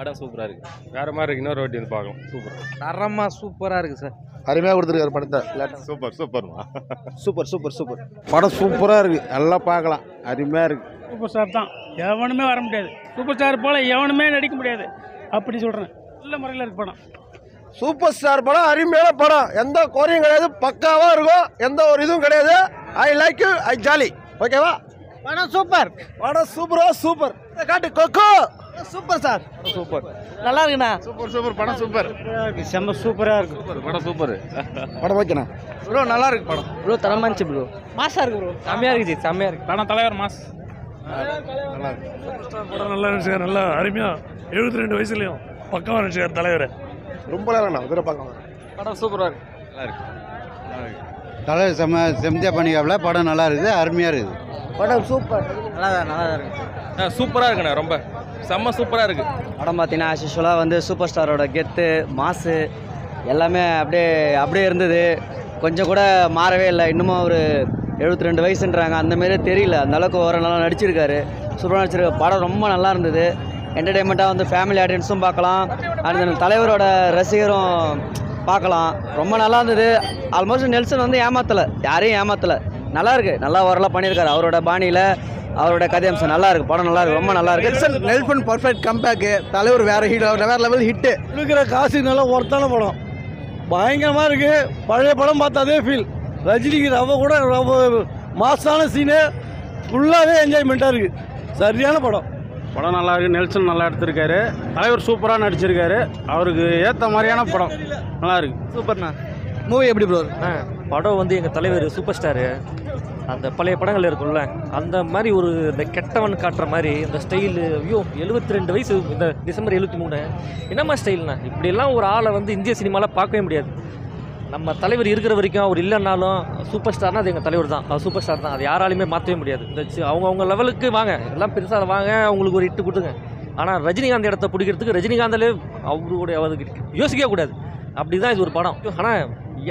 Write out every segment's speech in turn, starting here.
படம் சூப்பராக இருக்கு. வேறு மாதிரி இருக்கு. இன்னொரு வாட்டி வந்து பார்க்கலாம். சூப்பர். தரமாக சூப்பராக இருக்குது சார் அருமையாக கொடுத்துருக்காரு படத்தை. சூப்பர் சூப்பர்மா. Super super super. படம் சூப்பராக இருக்குது நல்லா பார்க்கலாம். அருமையாக இருக்குது சூப்பர் ஸ்டார் தான். எவனுமே வர முடியாது. சூப்பர் ஸ்டார் போல் எவனுமே நடிக்க முடியாது. அப்படி சொல்கிறேன் நல்ல முறையில் இருக்கு படம். சூப்பர் ஸ்டார் படம் அருமையான படம். எந்த குறையும் கிடையாது. பக்காவாக இருக்கும். எந்த ஒரு இதுவும் கிடையாது. I like you I jolly ஓகேவா படம் சூப்பர். படம் சூப்பரா சூப்பர். காட்டு கொக்கோ! Super sir. சூப்பர். நல்லா இருக்குண்ணா. Super super. படம் சூப்பர். செம்ம சூப்பராக இருக்கு. படம் சூப்பர். படம் ஓகேண்ணா. ப்ரோ நல்லா இருக்கு படம். ப்ரோ தரமா இருந்துச்சு ப்ரோ. மாசா இருக்கு ப்ரோ. செம்மையாக இருக்குது செம்மையாக இருக்குது படம் தலைவர் மாஸ். படம் நல்லா இருந்துச்சு நல்லா அருமையாக எழுபத்தி ரெண்டு வயசுலையும் பக்கமாக இருந்துச்சு தலைவர். ரொம்ப நேரம்ண்ணா இதில் பார்க்கலாம் படம் சூப்பராக இருக்கு. நல்லா இருக்கு. நல்லா இருக்கு. தலைவர் செம்ம செம்தியா பண்ணிக்காப்புல. படம் நல்லா இருக்குது அருமையாக இருக்குது. படம் சூப்பர். நல்லா தான் நல்லா தான் இருக்கு. சூப்பராக இருக்குண்ணே ரொம்ப. செம்ம சூப்பராக இருக்குது படம் பார்த்தீங்கன்னா ஆஷிஷுவலாக வந்து சூப்பர் ஸ்டாரோட கெத்து மாசு எல்லாமே அப்படியே அப்படியே இருந்தது. கொஞ்சம் கூட மாறவே இல்லை. இன்னமும் ஒரு எழுபத்தி ரெண்டு வயசுன்றாங்க. அந்த தெரியல. அந்த அளவுக்கு ஒரு நல்லா நடிச்சிருக்காரு. சூப்பராக நடிச்சிருக்காரு. படம் ரொம்ப நல்லா இருந்தது. என்டர்டெயின்மெண்ட்டாக வந்து ஃபேமிலி ஆடியன்ஸும் பார்க்கலாம். அந்த தலைவரோட ரசிகரும் பார்க்கலாம். ரொம்ப நல்லா இருந்தது. ஆல்மோஸ்ட் நெல்சன் வந்து ஏமாத்தலை. யாரையும் ஏமாத்தலை. நல்லா இருக்கு. நல்லா ஓரளவு பண்ணியிருக்காரு. அவரோட பாணியில் அவரோட கதையம்சம் நல்லா இருக்கு படம் நல்லா இருக்கு ரொம்ப நல்லா இருக்கு நெல்சன் பர்ஃபெக்ட் கம்பேக்கு தலைவர் வேற ஹீட் வேற லெவல் ஹிட்டு இருக்கிற காசு நல்லா ஒர்த்தான படம். பயங்கரமாக இருக்கு. பழைய படம் பார்த்த அதே ஃபீல் ரஜினிக்கு ரவ கூட ரவ மாசான சீனு ஃபுல்லாகவே என்ஜாய்மெண்ட்டாக இருக்குது சரியான படம். படம் நல்லா இருக்கு. நெல்சன் நல்லா எடுத்திருக்காரு. தலைவர் சூப்பராக நடிச்சிருக்காரு. அவருக்கு ஏற்ற மாதிரியான படம். நல்லா இருக்கு. சூப்பர்ண்ணா மூவி எப்படி ப்ரோ படம் வந்து எங்கள் தலைவர் சூப்பர் ஸ்டாரு அந்த பழைய படங்கள் இருக்கும்ல அந்த மாதிரி ஒரு இந்த கெட்டவன் காட்டுற மாதிரி இந்த ஸ்டைலு ஐயோ எழுபத்தி ரெண்டு வயசு இந்த டிசம்பர் எழுபத்தி மூணு என்னம்மா ஸ்டைல்னா இப்படியெல்லாம் ஒரு ஆளை வந்து இந்திய சினிமாவில் பார்க்கவே முடியாது. நம்ம தலைவர் இருக்கிற வரைக்கும் அவர் இல்லைன்னாலும் சூப்பர் ஸ்டார்னா அது எங்கள் தலைவர் தான். அவர் சூப்பர் ஸ்டார் தான். அது யாராலையுமே மாற்றவே முடியாது. இந்த அவங்கவுங்க லெவலுக்கு வாங்க. எல்லாம் பெருசாக வாங்க அவங்களுக்கு ஒரு இட்டு கொடுங்க ஆனால் ரஜினிகாந்த் இடத்த பிடிக்கிறதுக்கு ரஜினிகாந்தாலே அவருடைய அவருக்கு யோசிக்கவே கூடாது. அப்படி தான் இது ஒரு படம். ஆனால்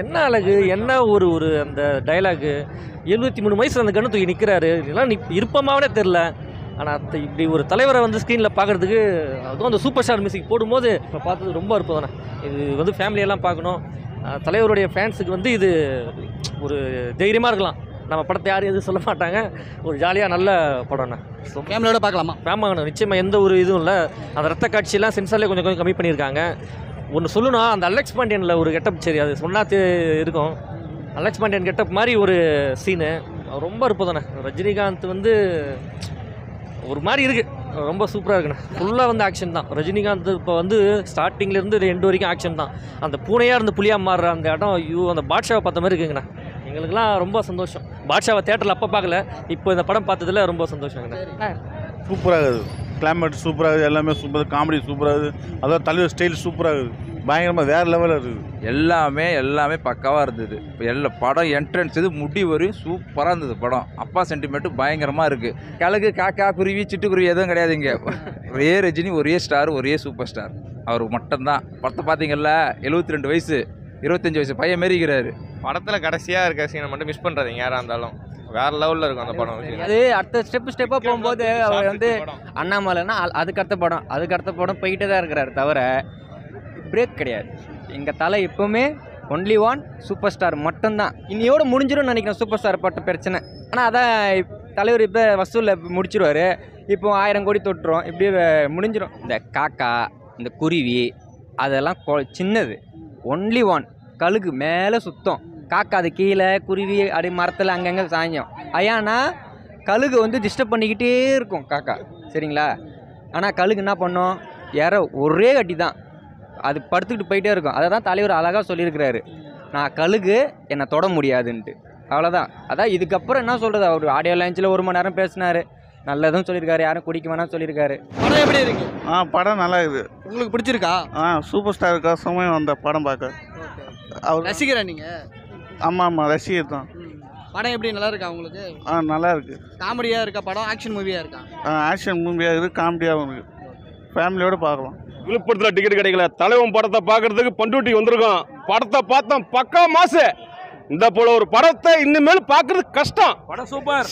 என்ன அழகு என்ன ஒரு ஒரு அந்த டைலாகு எழுபத்தி மூணு வயசில் அந்த கண்ணு தூக்கி நிற்கிறாரு இதெல்லாம் நிப் இருப்பமாவே தெரில ஆனால் இப்படி ஒரு தலைவரை வந்து ஸ்க்ரீனில் பார்க்குறதுக்கு அதுவும் அந்த சூப்பர் ஸ்டார் மியூசிக் போடும்போது இப்போ பார்த்தது ரொம்ப அற்புதம்ண்ணே இது வந்து ஃபேமிலியெல்லாம் பார்க்கணும். தலைவருடைய ஃபேன்ஸுக்கு வந்து இது ஒரு தைரியமாக இருக்கலாம். நம்ம படத்தை யாரும் எதுவும் சொல்ல மாட்டாங்க. ஒரு ஜாலியாக நல்ல படம்ண்ணே ஸோ ஃபேமிலியோட பார்க்கலாமா? ஆமாங்கண்ணா நிச்சயமாக எந்த ஒரு இதுவும் இல்லை. அந்த ரத்த காட்சியெல்லாம் சென்சார்லேயே கொஞ்சம் கொஞ்சம் கம்மி பண்ணியிருக்காங்க. ஒன்று சொல்லணும் அந்த அலெக்ஸ் பாண்டியனில் ஒரு கெட்டப் சரி அது சொன்னா இருக்கும். அலெக்ஸ் பாண்டியன் கெட்டப் மாதிரி ஒரு சீனு ரொம்ப இருப்பதுண்ணே ரஜினிகாந்த் வந்து ஒரு மாதிரி இருக்குது ரொம்ப சூப்பராக இருக்குண்ணே. ஃபுல்லாக வந்து ஆக்ஷன் தான். ரஜினிகாந்த் இப்போ வந்து ஸ்டார்டிங்லேருந்து எண்டு வரைக்கும் ஆக்ஷன் தான். அந்த பூனையாக இருந்து புளியாக மாறுற அந்த இடம் ஐயோ அந்த பாட்ஷாவை பார்த்த மாதிரி இருக்குங்கண்ணா. எங்களுக்குலாம் ரொம்ப சந்தோஷம். பாட்ஷாவை தேட்டரில் அப்போ பார்க்கல. இப்போ இந்த படம் பார்த்ததுல ரொம்ப சந்தோஷங்கண்ணா. சூப்பராக இருக்குது. கிளைமேட் சூப்பராக இருக்குது எல்லாமே சூப்பர் காமெடி சூப்பராக இருக்குது அதாவது தலைவர் ஸ்டைல் சூப்பராக இருக்குது பயங்கரமாக வேறு லெவலில் இருக்குது. எல்லாமே எல்லாமே பக்காவாக இருந்தது. இப்போ எல்லா படம் என்ட்ரன்ஸ் இது முடி வரையும் சூப்பராக இருந்தது படம். அப்பா சென்டிமெண்ட்டு பயங்கரமாக இருக்குது கிழக்கு காக்கா குருவி சிட்டுக்குருவி எதுவும் கிடையாது இங்கே. ஒரே ரஜினி ஒரே ஸ்டார் ஒரே சூப்பர் ஸ்டார் அவர் மட்டும்தான். படத்தை பார்த்தீங்கல்ல எழுபத்தி ரெண்டு வயசு இருபத்தஞ்சி வயசு பையன் மாரி இருக்கிறாரு. படத்தில் கடைசியாக இருக்க சீனை மட்டும் மிஸ் பண்ணுறாதீங்க யாராக இருந்தாலும். வேறு லெவலில் இருக்கும் அந்த படம் அது அடுத்த ஸ்டெப் ஸ்டெப்பாக போகும்போது அவர் வந்து அண்ணாமலைன்னா அதுக்கு அடுத்த படம். அதுக்கு அடுத்த படம் போயிட்டே தான் இருக்கிறாரு தவிர பிரேக் கிடையாது. எங்கள் தலை எப்பவுமே ஒன்லி ஒன் சூப்பர் ஸ்டார் மட்டும்தான். இன்னையோட முடிஞ்சிரும்னு நினைக்கிறேன் சூப்பர் ஸ்டார் பட்ட பிரச்சனை. ஆனால் அதான் தலைவர் இப்போ வசூலில் முடிச்சிருவாரு. இப்போ ஆயிரம் கோடி தொட்டுரும் இப்படியே வ- முடிஞ்சிரும். இந்த காக்கா இந்த குருவி அதெல்லாம் கொ- சின்னது. ஒன்லி ஒன் கழுகு மேலே சுத்தம். காக்கா அது கீழே குருவி அப்படி மரத்தில் அங்கங்கே சாயும். ஐயானா கழுகு வந்து டிஸ்டர்ப் பண்ணிக்கிட்டே இருக்கும் காக்கா. சரிங்களா? ஆனால் கழுகு என்ன பண்ணும்? இற ஒரே அடி தான். அது படுத்துக்கிட்டு போயிட்டே இருக்கும். அதை தான் தலைவர் அழகாக சொல்லியிருக்கிறாரு. நான் கழுகு என்னை தொட முடியாதுன்ட்டு. அவ்வளோதான் அதான் இதுக்கப்புறம் என்ன சொல்கிறது அவர் ஆடியோ லான்ச்சில் ஒரு மணி நேரம் பேசினார். நல்லதும் சொல்லியிருக்காரு. யாரும் குடிக்க வேணாம் சொல்லியிருக்காரு. படம் எப்படி இருக்கு? ஆ படம் நல்லா இருக்குது உங்களுக்கு பிடிச்சிருக்கா? ஆ சூப்பர் ஸ்டார் கசமே வந்த படம் பார்க்க. அவர் ரசிக்கிறா நீங்கள் ஆமாம் ஆமாம் ரசிகர் தான். படம் எப்படி நல்லா இருக்கா உங்களுக்கு? ஆ நல்லா இருக்கு. காமெடியாக இருக்கா படம்? ஆக்ஷன் மூவியாக இருக்கா? ஆக்ஷன் மூவியாக இருக்குது காமெடியாகவும் இருக்குது ஃபேமிலியோடு பார்க்கலாம். விழுப்புரத்தில் டிக்கெட் கிடைக்கல. தலைவன் படத்தை பார்க்கறதுக்கு பண்ருட்டி வந்திருக்கோம் படத்தை பார்த்தோம் பக்கா மாசு. இந்த போல ஒரு படத்தை இனிமேல் பார்க்கறது கஷ்டம். படம் சூப்பர்.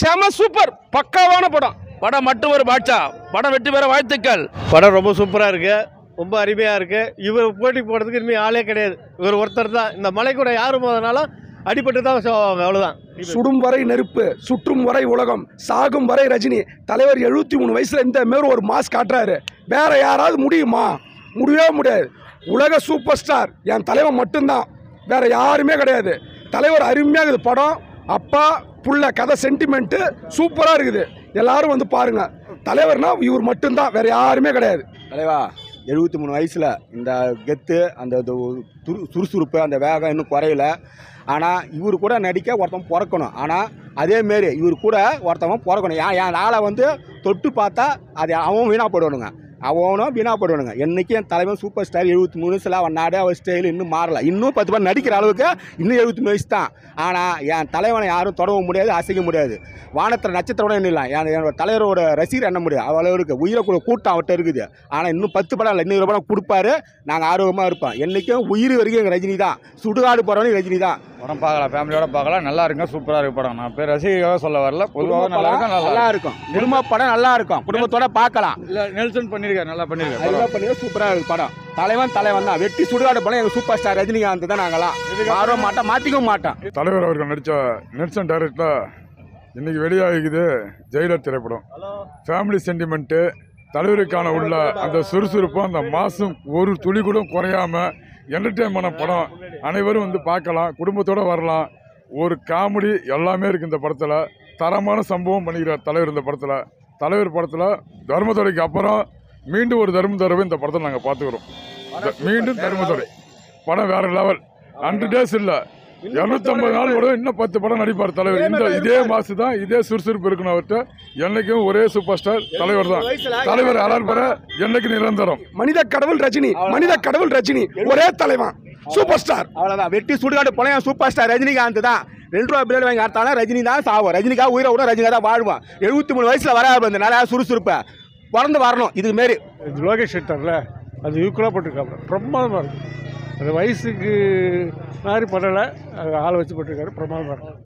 செம சூப்பர். பக்காவான படம். படம் மட்டும் ஒரு பாட்சா. படம் வெற்றி பெற வாழ்த்துக்கள். படம் ரொம்ப சூப்பராக இருக்கு. ரொம்ப அருமையாக இருக்கு. இவர் போட்டி போடுறதுக்கு இனிமேல் ஆளே கிடையாது. இவர் ஒருத்தர் தான். இந்த மலை கூட யாரும் போதனாலும் அடிபட்டு தான் சாவாங்க அவ்வளோதான் சுடும் வரை நெருப்பு சுற்றும் வரை உலகம் சாகும் வரை ரஜினி. தலைவர் எழுபத்தி மூணு வயசுல இந்த மாரி ஒரு மாஸ் காட்டுறாரு. வேற யாராவது முடியுமா? முடியவே முடியாது. உலக சூப்பர் ஸ்டார். என் தலைவன் மட்டும்தான். வேற யாருமே கிடையாது. தலைவர் அருமையாக இருக்குது. படம் அப்பா புள்ள கதை சென்டிமெண்ட்டு சூப்பராக இருக்குது. எல்லாரும் வந்து பாருங்க. தலைவர்னா இவர் மட்டும்தான். வேற யாருமே கிடையாது. தலைவா எழுபத்தி மூணு வயசில் இந்த கெத்து அந்த இது துரு சுறுசுறுப்பு அந்த வேகம் இன்னும் குறையல. ஆனால் இவர் கூட நடிக்க ஒருத்தன் பிறக்கணும். ஆனால் அதேமாரி இவர் கூட ஒருத்தவன் பிறக்கணும். ஏன் என் ஆளை வந்து தொட்டு பார்த்தா அது அவன் வீணாக போடுவானுங்க அவனும் வீணாக போடுவானுங்க. என்னைக்கு என் தலைவன் சூப்பர் ஸ்டார் எழுபத்தி மூணு சில அவன் நாடு அவர் ஸ்டைல் இன்னும் மாறல. இன்னும் பத்து பேர் நடிக்கிற அளவுக்கு இன்னும் எழுபத்தி மூணு வயசு தான். ஆனால் என் தலைவனை யாரும் தொடவும் முடியாது அசைக்க முடியாது. வானத்தில் நட்சத்திரம் எண்ணிடலாம் என் என்னோட தலைவரோட ரசிகர் எண்ண முடியாது அவ்வளோ இருக்குது உயிரை கூட கூட்டம் அவர்கிட்ட இருக்குது. ஆனால் இன்னும் பத்து படம் இல்லை இன்னொரு படம் கொடுப்பாரு. நாங்கள் ஆர்வமாக இருப்போம். என்றைக்கும் உயிர் வரைக்கும் எங்கள் ரஜினி தான். சுடுகாடு போகிறவனும் ரஜினி தான். படம் பார்க்கலாம் ஃபேமிலியோட பார்க்கலாம். நல்லா இருக்குங்க சூப்பராக இருக்கு படம். நான் பேர் ரசிகராக சொல்ல வரல. பொதுவாக நல்லா இருக்கும் நல்லா இருக்கும் குடும்ப படம் நல்லா இருக்கும் குடும்பத்தோட பார்க்கலாம். இல்லை நெல்சன் பண்ணியிருக்காரு நல்லா பண்ணியிருக்காரு நல்லா பண்ணி சூப்பராக இருக்கு படம். தலைவன் தலைவன் தான். வெட்டி சுடுகாடு படம் எங்கள் சூப்பர் ஸ்டார் ரஜினிகாந்த் தான் நாங்களாம் மாற மாட்டோம் மாற்றிக்கவும் மாட்டோம். தலைவர் அவர்கள் நடித்த நெல்சன் டைரக்டில் இன்னைக்கு வெளியாகிக்குது ஜெயிலர் திரைப்படம். ஃபேமிலி சென்டிமெண்ட்டு தலைவருக்கான உள்ள அந்த சுறுசுறுப்பும் அந்த மாசும் ஒரு துளி கூட குறையாம என்டர்டெயின்மெண்ட் படம். அனைவரும் வந்து பார்க்கலாம். குடும்பத்தோடு வரலாம். ஒரு காமெடி எல்லாமே இருக்குது இந்த படத்தில். தரமான சம்பவம் பண்ணிக்கிறார் தலைவர் இந்த படத்தில். தலைவர் படத்தில் தர்மதுரைக்கு அப்புறம் மீண்டும் ஒரு தர்மதுரை இந்த படத்தை நாங்கள் பார்த்துக்கிறோம். மீண்டும் தர்மதுரை. படம் வேறு லெவல் ஹண்ட்ரட் டேஸ் இல்லை. இரநூத்தம்பது நாள் கூட இன்னும் பத்து படம் நடிப்பார் தலைவர். இந்த இதே மாசு தான் இதே சுறுசுறுப்பு இருக்கணும் அவர்கிட்ட என்னைக்கும் ஒரே சூப்பர் ஸ்டார் தலைவர் தான். தலைவர் அலால் பெற என்னைக்கு நிரந்தரம்? மனித கடவுள் ரஜினி மனித கடவுள் ரஜினி ஒரே தலைவன் சூப்பர் ஸ்டார். அவ்வளோதான் வெட்டி சுடுகாடு போல சூப்பர் ஸ்டார் ரஜினிகாந்த் தான். ரெண்டு ரூபா பிளேடு வாங்கி அர்த்தானா ரஜினி தான் சாவோம். ரஜினிக்காக உயிரை விட ரஜினிகாக தான் வாழ்வான். எழுபத்தி மூணு வயசில் வர இந்த நல்லா சுறுசுறுப்பை. பிறந்து வரணும் இதுக்கு மாரி. லோகேஷ் ஷெட்டர்ல அது ஈக்குவலாக போட்டிருக்காப்புல பிரமாதமாக இருக்கும் அது வயசுக்கு மாதிரி பண்ணலை. அது ஆள் வச்சு போட்டிருக்காரு பிரமாதமாக